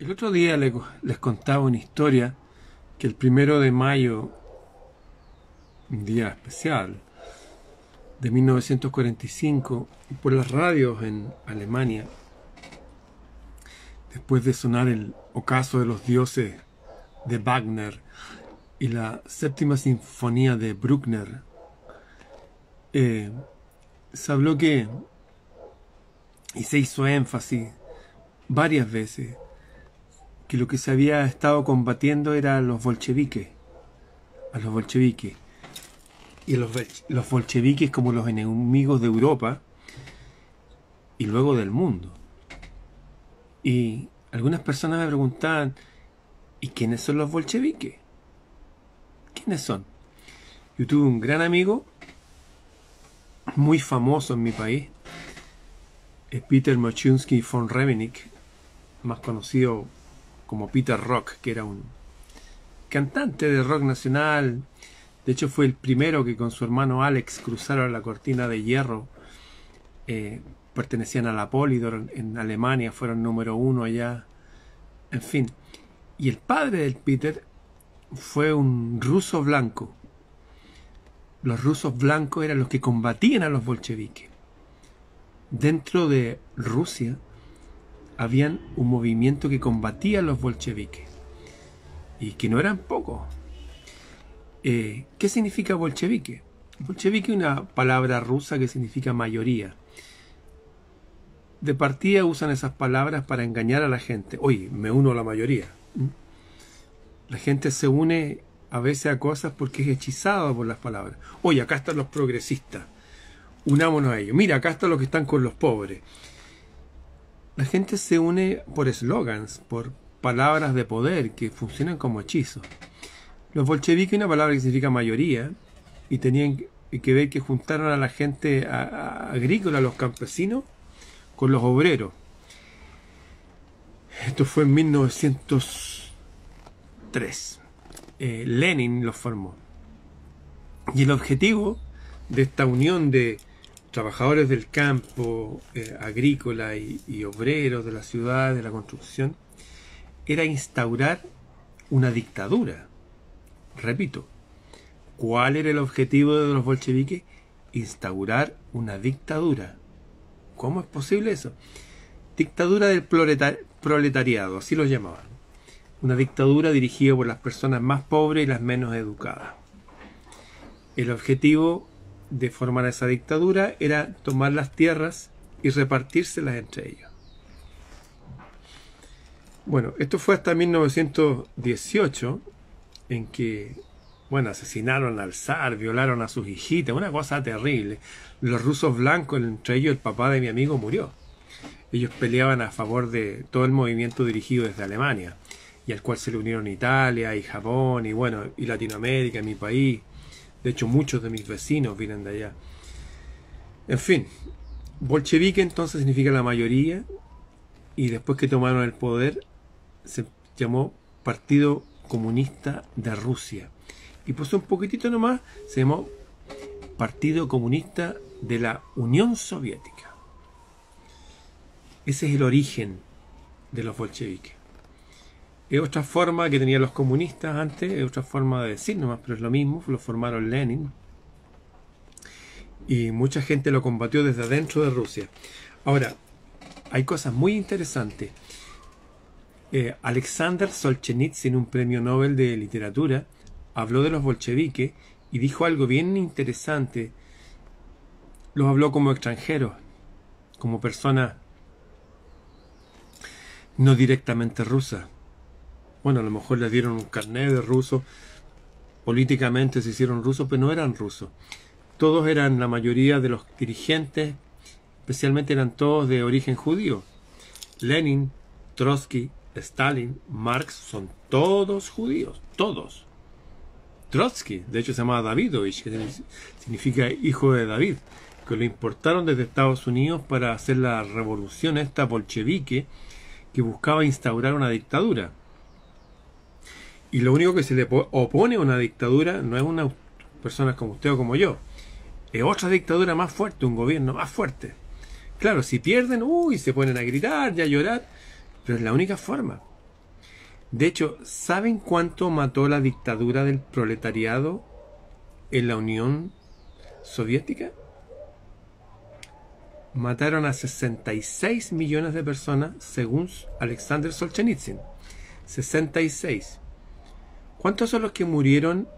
El otro día les contaba una historia que el primero de mayo, un día especial, de 1945, por las radios en Alemania, después de sonar el ocaso de los dioses de Wagner y la séptima sinfonía de Bruckner, eh, se habló que, y se hizo énfasis varias veces, que lo que se había estado combatiendo era los bolcheviques, a los bolcheviques. Y los, los bolcheviques como los enemigos de Europa y luego del mundo. Y algunas personas me preguntaban, ¿y quiénes son los bolcheviques? ¿Quiénes son? Yo tuve un gran amigo, muy famoso en mi país, Peter Mochunsky von Remenik, más conocido como Peter Rock, que era un cantante de rock nacional. De hecho, fue el primero que con su hermano Alex cruzaron la cortina de hierro. Eh, pertenecían a la Polydor en Alemania, fueron número uno allá. En fin. Y el padre del Peter fue un ruso blanco. Los rusos blancos eran los que combatían a los bolcheviques. Dentro de Rusia, habían un movimiento que combatía a los bolcheviques y que no eran pocos. Eh, ¿Qué significa bolchevique? Bolchevique es una palabra rusa que significa mayoría. De partida usan esas palabras para engañar a la gente. Oye, me uno a la mayoría. ¿Mm? La gente se une a veces a cosas porque es hechizado por las palabras. Oye, acá están los progresistas. Unámonos a ellos. Mira, acá están los que están con los pobres. La gente se une por eslogans, por palabras de poder que funcionan como hechizos. Los bolcheviques, una palabra que significa mayoría, y tenían que ver que juntaron a la gente agrícola, a los campesinos, con los obreros. Esto fue en 1903. Eh, Lenin los formó. Y el objetivo de esta unión de trabajadores del campo, eh, agrícola y, obreros de la ciudad, de la construcción, era instaurar una dictadura. Repito, ¿cuál era el objetivo de los bolcheviques? Instaurar una dictadura. ¿Cómo es posible eso? Dictadura del proletariado, así lo llamaban. Una dictadura dirigida por las personas más pobres y las menos educadas. El objetivo de formar esa dictadura era tomar las tierras y repartírselas entre ellos. Bueno, esto fue hasta 1918, en que, bueno, asesinaron al zar, violaron a sus hijitas, una cosa terrible. Los rusos blancos, entre ellos el papá de mi amigo, murió. Ellos peleaban a favor de todo el movimiento dirigido desde Alemania, y al cual se le unieron Italia y Japón, y bueno, y Latinoamérica, mi país, de hecho, muchos de mis vecinos vienen de allá. En fin, bolchevique entonces significa la mayoría y después que tomaron el poder se llamó Partido Comunista de Rusia. Y pues un poquitito nomás se llamó Partido Comunista de la Unión Soviética. Ese es el origen de los bolcheviques. Es otra forma que tenían los comunistas antes, es otra forma de decir nomás, pero es lo mismo, lo formaron Lenin. Y mucha gente lo combatió desde adentro de Rusia. Ahora, hay cosas muy interesantes. Eh, Alexander Solzhenitsyn, un premio Nobel de literatura, habló de los bolcheviques y dijo algo bien interesante. Los habló como extranjeros, como personas no directamente rusas bueno, a lo mejor les dieron un carnet de ruso, políticamente se hicieron rusos, pero no eran rusos. Todos eran, la mayoría de los dirigentes, especialmente eran todos de origen judío. Lenin, Trotsky, Stalin, Marx son todos judíos, todos. Trotsky, de hecho se llamaba Davidovich, que significa hijo de David, que lo importaron desde Estados Unidos para hacer la revolución esta bolchevique que buscaba instaurar una dictadura. Y lo único que se le opone a una dictadura no es una persona como usted o como yo. Es otra dictadura más fuerte, un gobierno más fuerte. Claro, si pierden, uy, se ponen a gritar y a llorar. Pero es la única forma. De hecho, ¿saben cuánto mató la dictadura del proletariado en la Unión Soviética? Mataron a 66 millones de personas según Alexander Solzhenitsyn. 66. ¿Cuántos son los que murieron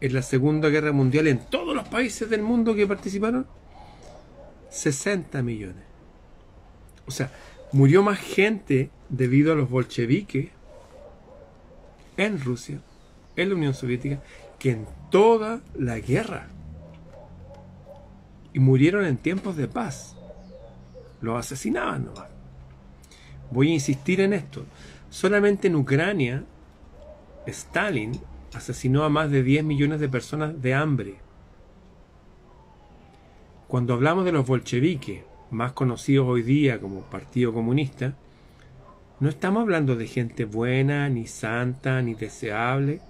en la Segunda Guerra Mundial en todos los países del mundo que participaron? 60 millones. O sea, murió más gente debido a los bolcheviques en Rusia, en la Unión Soviética, que en toda la guerra. Y murieron en tiempos de paz. Los asesinaban nomás. Voy a insistir en esto. Solamente en Ucrania, Stalin asesinó a más de 10 millones de personas de hambre. Cuando hablamos de los bolcheviques, más conocidos hoy día como Partido Comunista, no estamos hablando de gente buena, ni santa, ni deseable.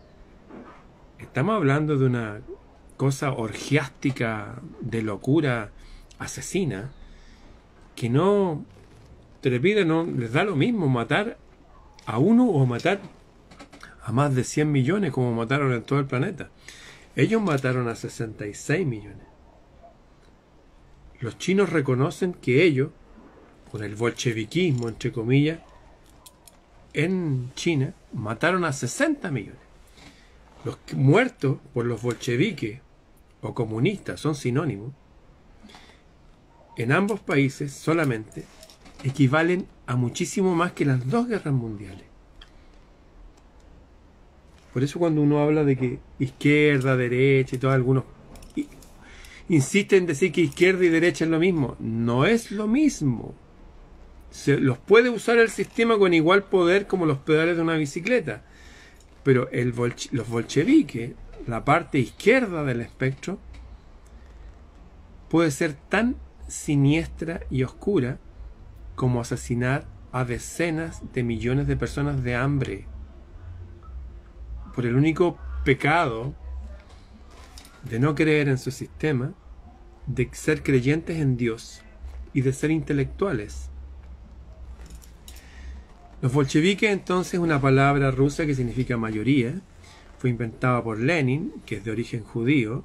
Estamos hablando de una cosa orgiástica, de locura asesina, que no, te no les da lo mismo matar a uno o matar a más de 100 millones como mataron en todo el planeta. Ellos mataron a 66 millones. Los chinos reconocen que ellos, con el bolcheviquismo, entre comillas, en China, mataron a 60 millones. Los muertos por los bolcheviques o comunistas son sinónimos. En ambos países solamente equivalen a muchísimo más que las dos guerras mundiales. Por eso cuando uno habla de que izquierda, derecha y todo, algunos insisten en decir que izquierda y derecha es lo mismo. No es lo mismo. Se los puede usar el sistema con igual poder como los pedales de una bicicleta. Pero el los bolcheviques, la parte izquierda del espectro, puede ser tan siniestra y oscura como asesinar a decenas de millones de personas de hambre por el único pecado de no creer en su sistema, de ser creyentes en Dios y de ser intelectuales. Los bolcheviques entonces es una palabra rusa que significa mayoría, fue inventada por Lenin, que es de origen judío,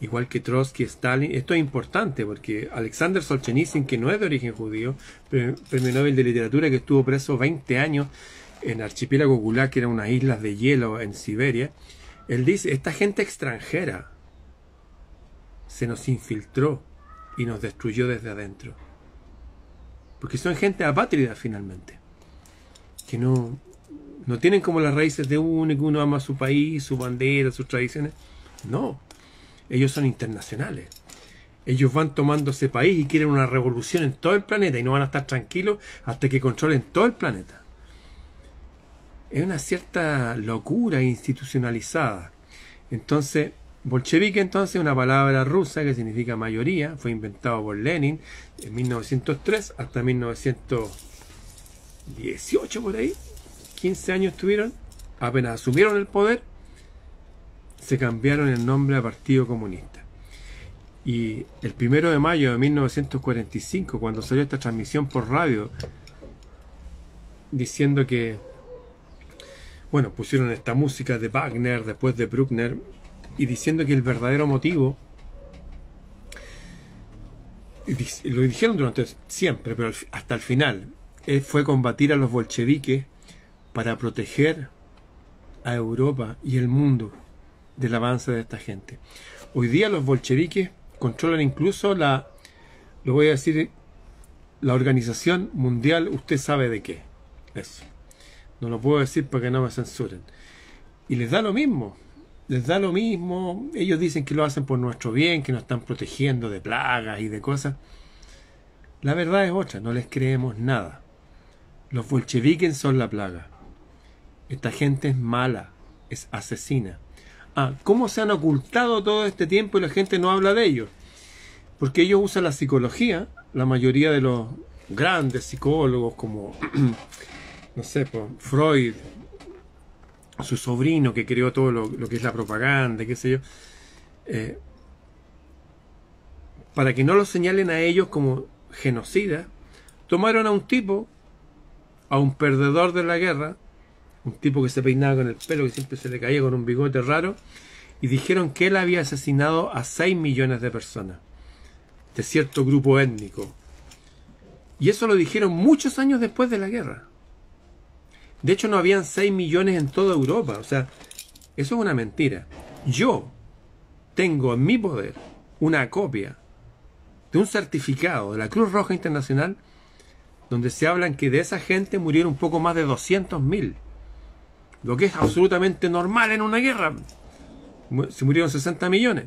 igual que Trotsky, Stalin. Esto es importante porque Alexander Solzhenitsyn, que no es de origen judío, premio Nobel de Literatura, que estuvo preso 20 años en Archipiélago Gulag, que era unas islas de hielo en Siberia, él dice, esta gente extranjera se nos infiltró y nos destruyó desde adentro. Porque son gente apátrida finalmente, que no, no tienen como las raíces de uno, que uno ama su país, su bandera, sus tradiciones. No, ellos son internacionales. Ellos van tomando ese país y quieren una revolución en todo el planeta y no van a estar tranquilos hasta que controlen todo el planeta. Es una cierta locura institucionalizada. Entonces, bolchevique entonces es una palabra rusa que significa mayoría, fue inventado por Lenin en 1903 hasta 1918 por ahí. 15 años tuvieron, apenas asumieron el poder, se cambiaron el nombre a Partido Comunista. Y el primero de mayo de 1945, cuando salió esta transmisión por radio, diciendo que, bueno, pusieron esta música de Wagner después de Bruckner, y diciendo que el verdadero motivo, lo dijeron durante siempre, pero hasta el final, eh, fue combatir a los bolcheviques para proteger a Europa y el mundo del avance de esta gente. Hoy día los bolcheviques controlan incluso la, lo voy a decir, la organización mundial, usted sabe de qué. Eso. No lo puedo decir para que no me censuren. Y les da lo mismo. Les da lo mismo. Ellos dicen que lo hacen por nuestro bien, que nos están protegiendo de plagas y de cosas. La verdad es otra, no les creemos nada. Los bolcheviques son la plaga. Esta gente es mala, es asesina. Ah, ¿cómo se han ocultado todo este tiempo y la gente no habla de ellos? Porque ellos usan la psicología, la mayoría de los grandes psicólogos como, no sé, Freud, su sobrino que creó todo lo, que es la propaganda, qué sé yo, eh, para que no lo señalen a ellos como genocida, tomaron a un tipo, a un perdedor de la guerra, un tipo que se peinaba con el pelo que siempre se le caía con un bigote raro, y dijeron que él había asesinado a 6 millones de personas de cierto grupo étnico. Y eso lo dijeron muchos años después de la guerra. De hecho, no habían 6 millones en toda Europa. O sea, eso es una mentira. Yo tengo en mi poder una copia de un certificado de la Cruz Roja Internacional donde se hablan que de esa gente murieron un poco más de 200.000. Lo que es absolutamente normal en una guerra. Se murieron 60 millones.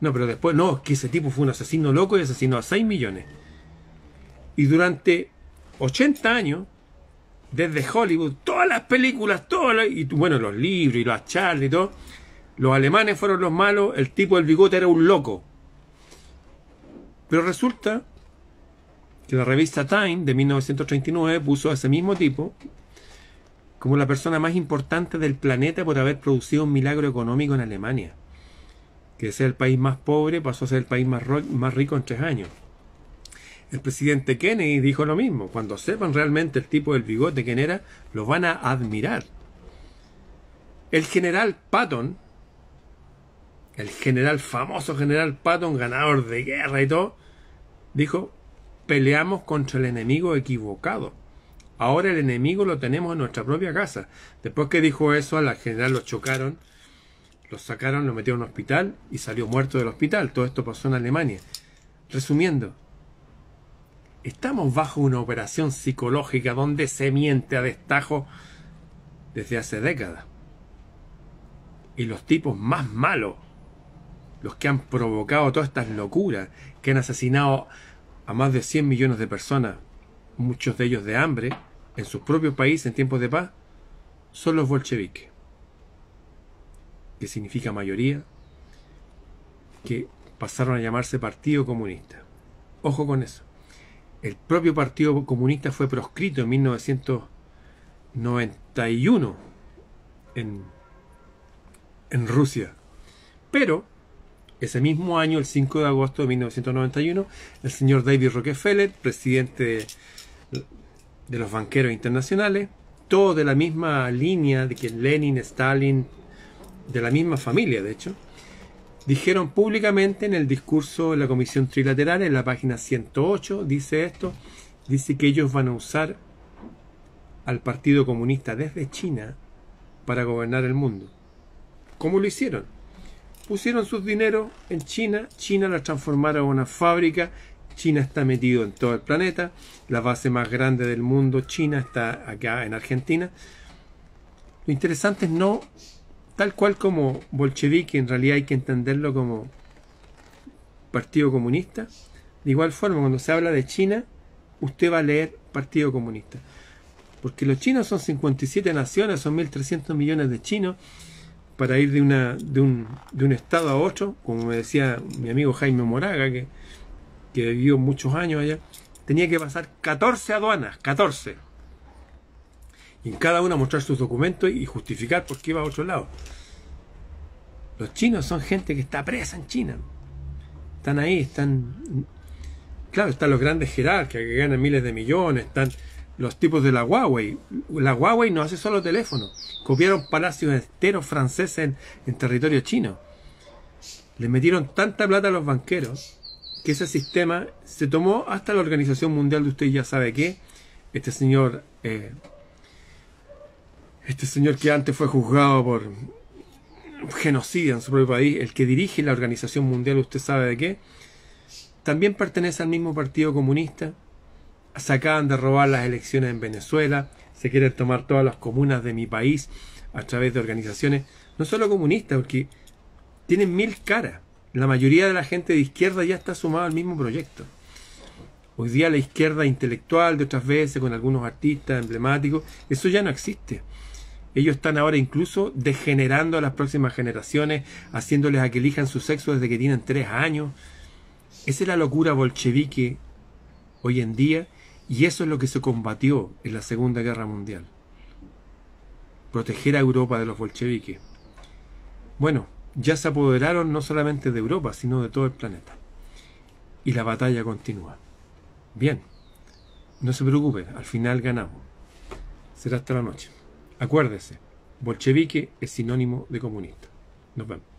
No, pero después, no, que ese tipo fue un asesino loco y asesinó a 6 millones. Y durante 80 años, desde Hollywood, todas las películas, todas y bueno, los libros y las charlas y todo, los alemanes fueron los malos, el tipo del bigote era un loco. Pero resulta que la revista Time de 1939 puso a ese mismo tipo como la persona más importante del planeta por haber producido un milagro económico en Alemania. Que sea el país más pobre pasó a ser el país más rico en tres años. El presidente Kennedy dijo lo mismo. Cuando sepan realmente el tipo del bigote quién era, lo van a admirar. El general Patton, el general famoso general Patton, ganador de guerra y todo, dijo, peleamos contra el enemigo equivocado. Ahora el enemigo lo tenemos en nuestra propia casa. Después que dijo eso, a la general lo chocaron, lo sacaron, lo metieron en un hospital y salió muerto del hospital. Todo esto pasó en Alemania. Resumiendo, estamos bajo una operación psicológica donde se miente a destajo desde hace décadas. Y los tipos más malos, los que han provocado todas estas locuras, que han asesinado a más de 100 millones de personas, muchos de ellos de hambre, en sus propios países en tiempos de paz, son los bolcheviques, que significa mayoría, que pasaron a llamarse Partido Comunista. Ojo con eso. El propio Partido Comunista fue proscrito en 1991 en, en Rusia. Pero ese mismo año, el 5 de agosto de 1991, el señor David Rockefeller, presidente de, los banqueros internacionales, todo de la misma línea de que Lenin, Stalin, de la misma familia de hecho, dijeron públicamente en el discurso de la Comisión Trilateral, en la página 108, dice esto, dice que ellos van a usar al Partido Comunista desde China para gobernar el mundo. ¿Cómo lo hicieron? pusieron sus dineros en China, China la transformaron en una fábrica, China está metido en todo el planeta, la base más grande del mundo, China está acá en Argentina. Lo interesante es no, tal cual como bolchevique, en realidad hay que entenderlo como Partido Comunista. De igual forma, cuando se habla de China, usted va a leer Partido Comunista. Porque los chinos son 57 naciones, son 1.300 millones de chinos para ir de, una, de, un, de un estado a otro, como me decía mi amigo Jaime Moraga, que, que vivió muchos años allá, tenía que pasar 14 aduanas, 14. Y en cada una mostrar sus documentos y justificar por qué iba a otro lado. Los chinos son gente que está presa en China. Están ahí, están... Claro, están los grandes jerarcas que ganan miles de millones, están los tipos de la Huawei. La Huawei no hace solo teléfonos. Copiaron palacios enteros franceses en, territorio chino. Le metieron tanta plata a los banqueros que ese sistema se tomó hasta la Organización Mundial de usted ya sabe qué. Este señor, eh, este señor que antes fue juzgado por genocidio en su propio país, el que dirige la Organización Mundial, usted sabe de qué, también pertenece al mismo Partido Comunista se acaban de robar las elecciones en Venezuela, se quieren tomar todas las comunas de mi país a través de organizaciones, no solo comunistas, porque tienen mil caras. La mayoría de la gente de izquierda ya está sumada al mismo proyecto. Hoy día la izquierda intelectual de otras veces con algunos artistas emblemáticos, eso ya no existe. Ellos están ahora incluso degenerando a las próximas generaciones, haciéndoles a que elijan su sexo desde que tienen tres años. Esa es la locura bolchevique hoy en día y eso es lo que se combatió en la Segunda Guerra Mundial. Proteger a Europa de los bolcheviques. Bueno, ya se apoderaron no solamente de Europa, sino de todo el planeta. Y la batalla continúa. Bien, no se preocupen, al final ganamos. Será hasta la noche. Acuérdese, bolchevique es sinónimo de comunista. Nos vemos.